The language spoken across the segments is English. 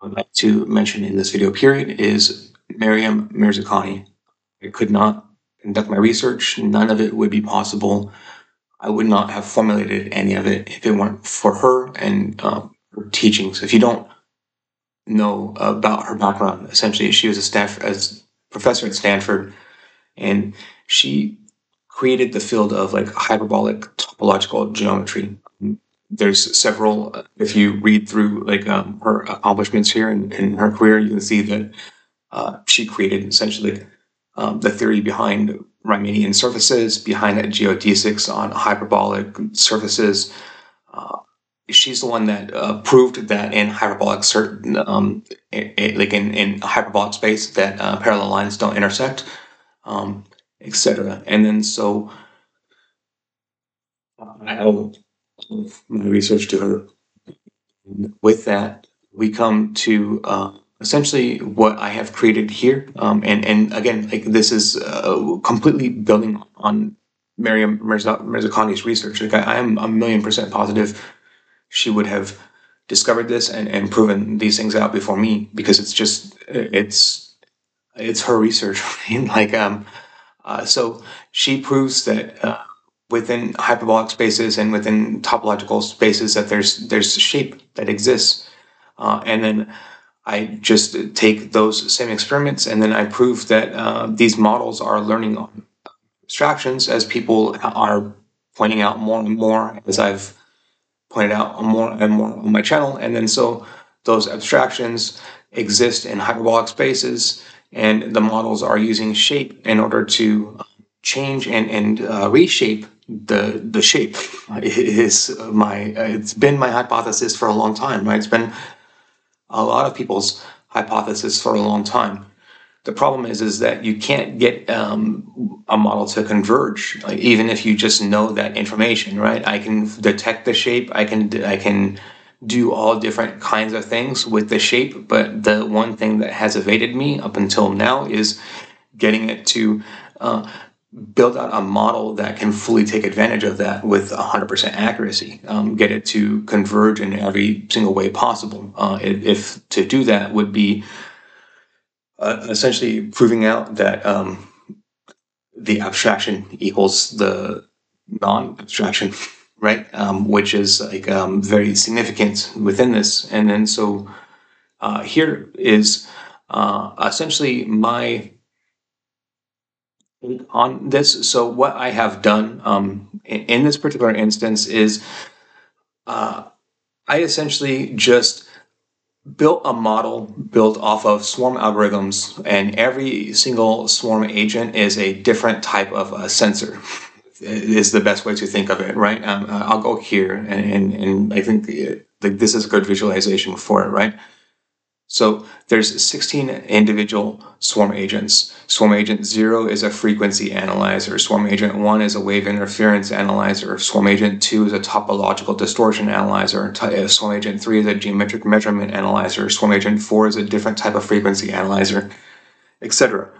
I would like to mention in this video period is Maryam Mirzakhani. I could not conduct my research. None of it would be possible. I would not have formulated any of it if it weren't for her and um, her teachings. If you don't know about her background, essentially, she was a staff as professor at Stanford, and she created the field of like hyperbolic topological geometry. There's several. If you read through like um, her accomplishments here in, in, her career, you can see that uh, she created essentially um, the theory behind Riemannian surfaces, behind geodesics on hyperbolic surfaces. Uh, she's the one that uh, proved that in hyperbolic certain um, like in, in hyperbolic space that uh, parallel lines don't intersect um, etc and then so i owe my research to her. With that we come to uh, essentially what i have created here. Um, and and again like this is uh, completely building on Maryam Mirzakhani's research. Like I, I am a million percent positive she would have discovered this and, and proven these things out before me because it's just it's it's her research. Like um uh, so she proves that uh, within hyperbolic spaces and within topological spaces that there's there's shape that exists uh, and then I just take those same experiments and then I prove that uh, these models are learning on abstractions as people are pointing out more and more as I've pointed out more and more on my channel. And then so those abstractions exist in hyperbolic spaces and the models are using shape in order to change and, and uh, reshape the the shape is my it's been my hypothesis for a long time right it's been a lot of people's hypothesis for a long time the problem is, is that you can't get um, a model to converge, like, even if you just know that information, right? I can detect the shape. I can I can do all different kinds of things with the shape, but the one thing that has evaded me up until now is getting it to uh, build out a model that can fully take advantage of that with 100% accuracy. Um, get it to converge in every single way possible. Uh, if, to do that would be uh, essentially proving out that um, the abstraction equals the non-abstraction, right? Um, which is like um, very significant within this. And then so uh, here is uh, essentially my on this. So what I have done um, in, this particular instance is uh, I essentially just built a model built off of swarm algorithms, and every single swarm agent is a different type of a sensor. Is the best way to think of it, right? Um, uh, I'll go here, and, and, and I think the, this is a good visualization for it, right? So there's 16 individual swarm agents. Swarm agent 0 is a frequency analyzer. Swarm agent 1 is a wave interference analyzer. Swarm agent 2 is a topological distortion analyzer. Uh, swarm agent 3 is a geometric measurement analyzer. Swarm agent 4 is a different type of frequency analyzer, etc.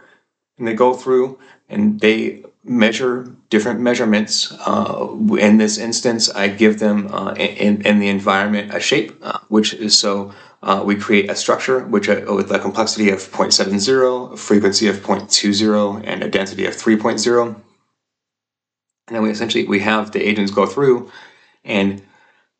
And they go through and they measure different measurements. Uh, in this instance, I give them uh, in, in the environment a shape, uh, which is so uh, we create a structure which uh, with a complexity of 0.70, a frequency of 0.20, and a density of 3.0. And then we essentially we have the agents go through and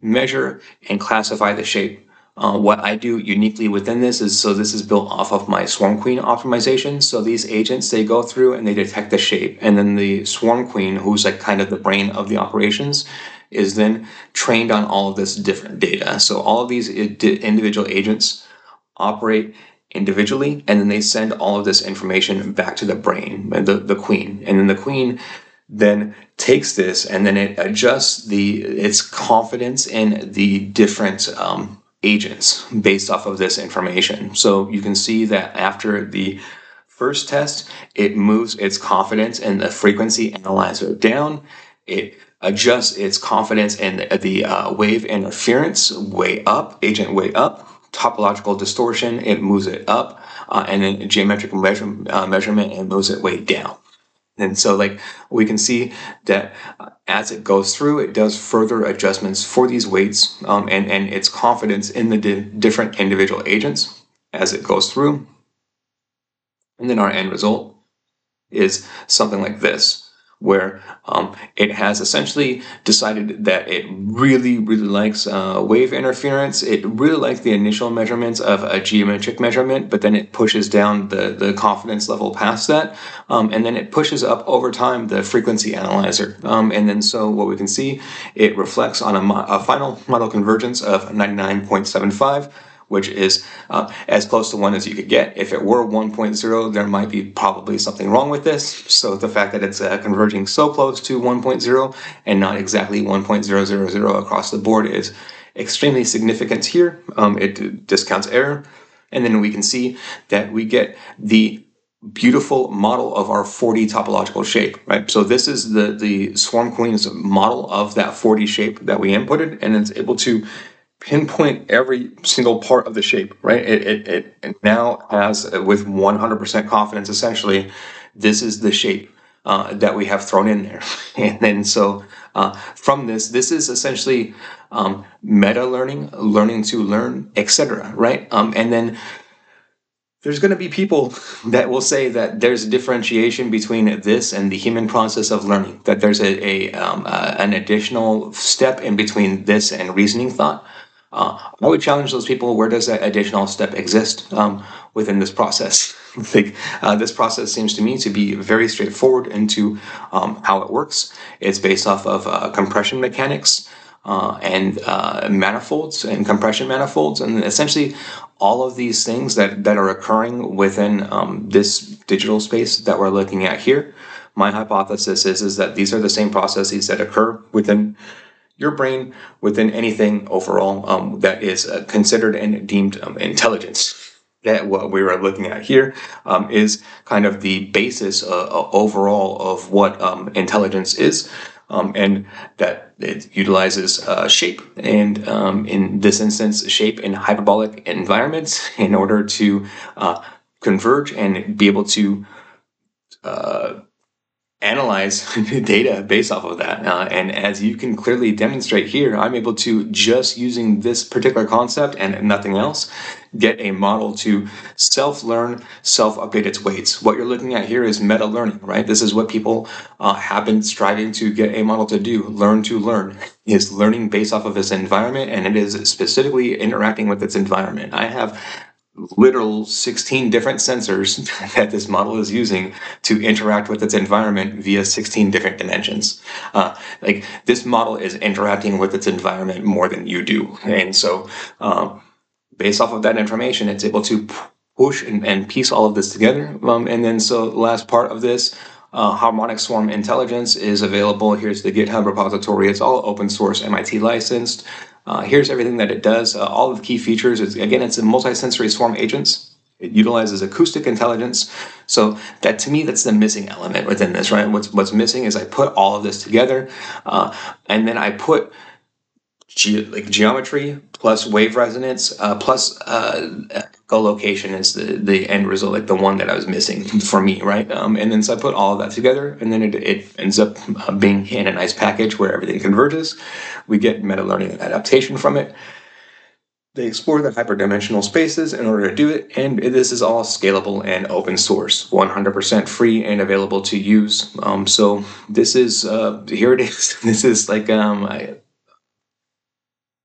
measure and classify the shape. Uh, what I do uniquely within this is so this is built off of my Swarm Queen optimization. So these agents they go through and they detect the shape, and then the Swarm Queen, who's like kind of the brain of the operations, is then trained on all of this different data. So all of these individual agents operate individually, and then they send all of this information back to the brain, the, the queen. And then the queen then takes this and then it adjusts the its confidence in the different um, agents based off of this information. So you can see that after the first test, it moves its confidence in the frequency analyzer down. It adjusts its confidence the, the uh, wave interference way up, agent way up, topological distortion, it moves it up, uh, and then geometric measure, uh, measurement, it moves it way down. And so, like, we can see that uh, as it goes through, it does further adjustments for these weights um, and, and its confidence in the di- different individual agents as it goes through. And then our end result is something like this where um, it has essentially decided that it really, really likes uh, wave interference. It really likes the initial measurements of a geometric measurement, but then it pushes down the, the confidence level past that. Um, and then it pushes up over time the frequency analyzer. Um, and then so what we can see, it reflects on a, mo- a final model convergence of 99.75 which is uh, as close to one as you could get. If it were 1.0, there might be probably something wrong with this. So the fact that it's uh, converging so close to 1.0 and not exactly 1.000 across the board is extremely significant here. Um, it discounts error. And then we can see that we get the beautiful model of our 4D topological shape, right? So this is the, the Swarm Queen's model of that 4D shape that we inputted, and it's able to pinpoint every single part of the shape, right? It, it, it now has, uh, with 100% confidence, essentially, this is the shape uh, that we have thrown in there. and then so uh, from this, this is essentially um, meta learning, learning to learn, etc. Right? Um, and then there's going to be people that will say that there's a differentiation between this and the human process of learning. That there's a, a um, uh, an additional step in between this and reasoning thought. Uh, I would challenge those people where does that additional step exist um, within this process? like, uh, this process seems to me to be very straightforward into um, how it works. It's based off of uh, compression mechanics. Uh, and uh, manifolds and compression manifolds, and essentially all of these things that, that are occurring within um, this digital space that we're looking at here. My hypothesis is, is that these are the same processes that occur within your brain within anything overall um, that is uh, considered and deemed um, intelligence. That what we were looking at here um, is kind of the basis uh, uh overall of what um, intelligence is. Um, and that it utilizes uh, shape and um, in this instance shape in hyperbolic environments in order to uh, converge and be able to analyze data based off of that. Uh, and as you can clearly demonstrate here, I'm able to just using this particular concept and nothing else, get a model to self-learn, self-update its weights. What you're looking at here is meta learning, right? This is what people uh, have been striving to get a model to do. Learn to learn is learning based off of its environment, and it is specifically interacting with its environment. I have literal 16 different sensors that this model is using to interact with its environment via 16 different dimensions. Uh, like this model is interacting with its environment more than you do. And so, um, based off of that information, it's able to push and, and piece all of this together. Um, and then, so last part of this, uh, Harmonic Swarm Intelligence is available. Here's the GitHub repository. It's all open source, MIT licensed. Uh, here's everything that it does. Uh, all of the key features. Again, it's a multisensory swarm agents. It utilizes acoustic intelligence. So that to me, that's the missing element within this, right? What's what's missing is I put all of this together, uh, and then I put ge- like geometry plus wave resonance uh, plus uh, location is the, the end result, like the one that I was missing for me, right? Um, and then so I put all of that together, and then it, it ends up uh, being in a nice package where everything converges. We get meta learning and adaptation from it. They explore the hyperdimensional spaces in order to do it, and this is all scalable and open source, 100% free and available to use. Um, so this is uh, here it is. This is like um, I,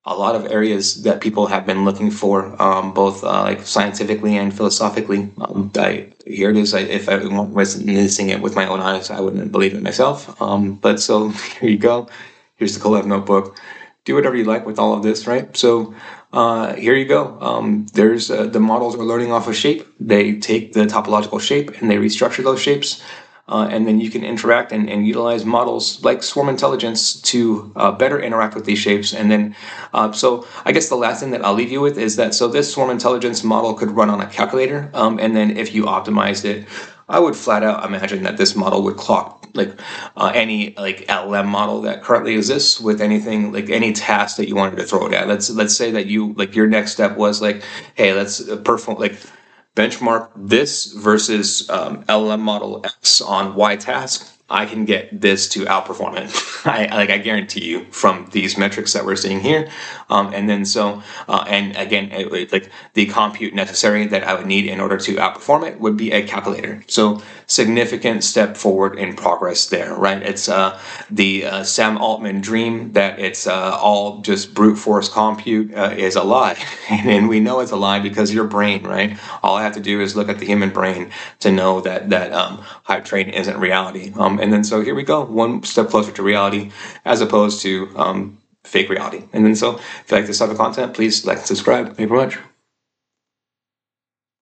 a lot of areas that people have been looking for, um, both uh, like scientifically and philosophically. Um, I, here it is. I, if I wasn't witnessing it with my own eyes, I wouldn't believe it myself. Um, but so here you go. Here's the Colab notebook. Do whatever you like with all of this, right? So uh, here you go. Um, there's uh, the models are learning off of shape. They take the topological shape and they restructure those shapes. Uh, and then you can interact and, and, utilize models like Swarm Intelligence to uh, better interact with these shapes. And then, uh, so I guess the last thing that I'll leave you with is that so this Swarm Intelligence model could run on a calculator. Um, and then if you optimized it, I would flat out imagine that this model would clock like uh, any like LM model that currently exists with anything like any task that you wanted to throw it at. Let's let's say that you like your next step was like, hey, let's perform like benchmark this versus um, LLM model X on Y task, I can get this to outperform it. I like I guarantee you from these metrics that we're seeing here. Um, and then so uh, and again, it, like the compute necessary that I would need in order to outperform it would be a calculator. So significant step forward in progress there, right? It's uh, the uh, Sam Altman dream that it's uh, all just brute force compute uh, is a lie, and we know it's a lie because your brain, right? All I have to do is look at the human brain to know that that um, hype train isn't reality. Um, and then so here we go, one step closer to reality as opposed to um, fake reality. And then so if you like this type of content, please like and subscribe. Thank you very much.